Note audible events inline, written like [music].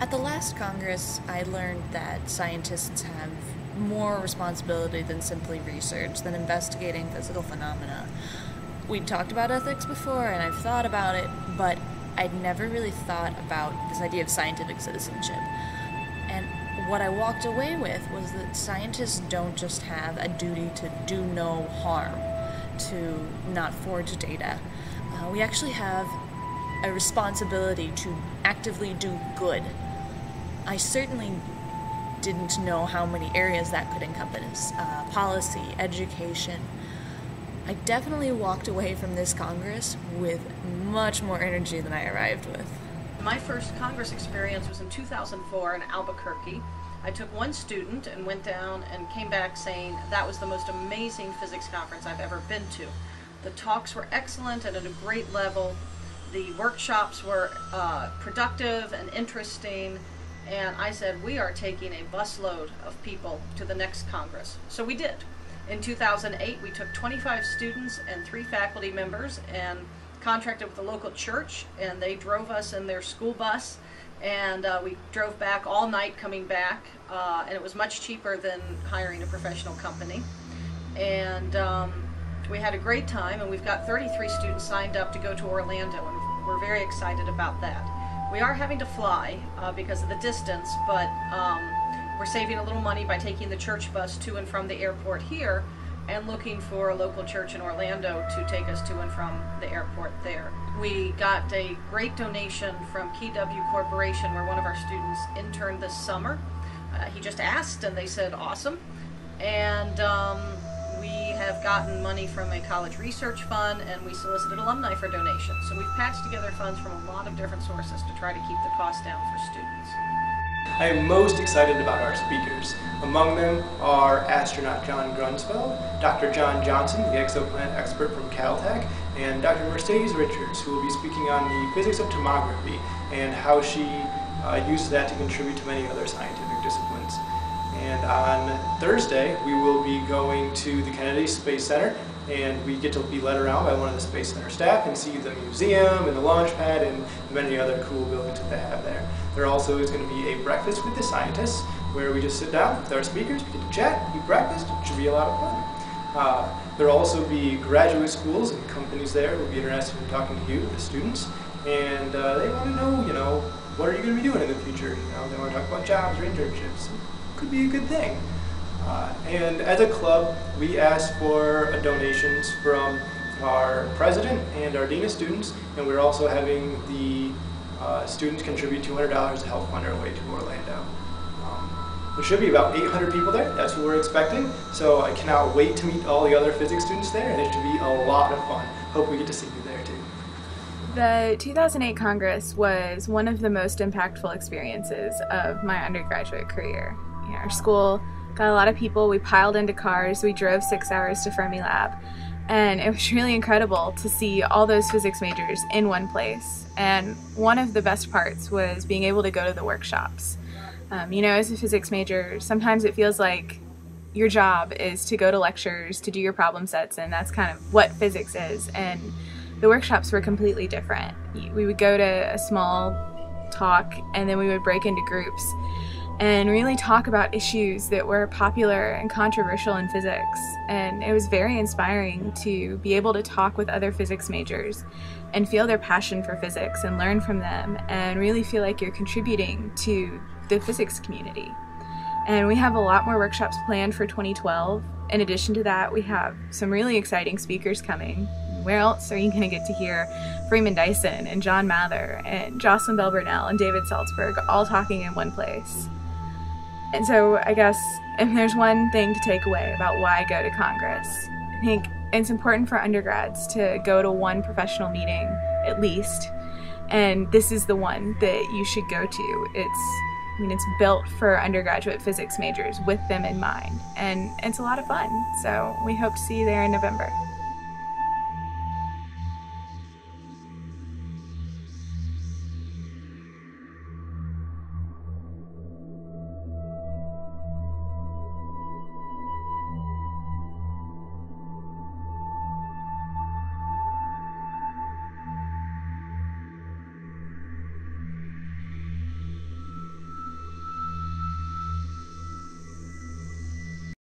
At the last Congress, I learned that scientists have more responsibility than simply research, than investigating physical phenomena. We'd talked about ethics before, and I've thought about it, but I'd never really thought about this idea of scientific citizenship. And what I walked away with was that scientists don't just have a duty to do no harm, to not forge data. Uh, we actually have a responsibility to actively do good. I certainly didn't know how many areas that could encompass uh, policy, education. I definitely walked away from this Congress with much more energy than I arrived with. My first Congress experience was in 2004 in Albuquerque. I took one student and went down and came back saying that was the most amazing physics conference I've ever been to. The talks were excellent and at a great level. The workshops were uh, productive and interesting and I said, we are taking a busload of people to the next Congress. So we did. In 2008, we took 25 students and three faculty members and contracted with the local church, and they drove us in their school bus. And uh, we drove back all night coming back, uh, and it was much cheaper than hiring a professional company. And um, we had a great time, and we've got 33 students signed up to go to Orlando, and we're very excited about that. We are having to fly uh, because of the distance, but um, we're saving a little money by taking the church bus to and from the airport here and looking for a local church in Orlando to take us to and from the airport there. We got a great donation from KeyW Corporation where one of our students interned this summer. Uh, he just asked and they said awesome. And um, have gotten money from a college research fund and we solicited alumni for donations. So we've patched together funds from a lot of different sources to try to keep the cost down for students. I am most excited about our speakers. Among them are astronaut John Grunsfeld, Dr. John Johnson, the exoplanet expert from Caltech, and Dr. Mercedes Richards, who will be speaking on the physics of tomography and how she uh, uses that to contribute to many other scientific. And on Thursday, we will be going to the Kennedy Space Center and we get to be led around by one of the Space Center staff and see the museum and the launch pad and many other cool buildings that they have there. There also is going to be a breakfast with the scientists where we just sit down with our speakers, we get to chat, eat breakfast, it should be a lot of fun. Uh, there will also be graduate schools and companies there who will be interested in talking to you, the students, and uh, they want to know, you know, what are you going to be doing in the future? You know, they want to talk about jobs or internships could be a good thing. Uh, and as a club, we ask for donations from our president and our dean of students, and we're also having the uh, students contribute $200 to help fund our way to Orlando. Um, there should be about 800 people there, that's what we're expecting, so I cannot wait to meet all the other physics students there, and it should be a lot of fun. Hope we get to see you there too. The 2008 Congress was one of the most impactful experiences of my undergraduate career our school got a lot of people. We piled into cars. We drove six hours to Fermilab. And it was [laughs] really incredible to see all those physics majors in one place. And one of the best parts was being able to go to the workshops. Um, you know, as a physics major, sometimes it feels like your job is to go to lectures, to do your problem sets, and that's kind of what physics is. And the workshops were completely different. We would go to a small talk, and then we would break into groups and really talk about issues that were popular and controversial in physics. And it was very inspiring to be able to talk with other physics majors and feel their passion for physics and learn from them and really feel like you're contributing to the physics community. And we have a lot more workshops planned for 2012. In addition to that, we have some really exciting speakers coming. Where else are you going to get to hear Freeman Dyson and John Mather and Jocelyn Bell Burnell and David Saltzberg all talking in one place? And so I guess if there's one thing to take away about why go to Congress, I think it's important for undergrads to go to one professional meeting at least. And this is the one that you should go to. It's I mean it's built for undergraduate physics majors with them in mind. And it's a lot of fun. So we hope to see you there in November.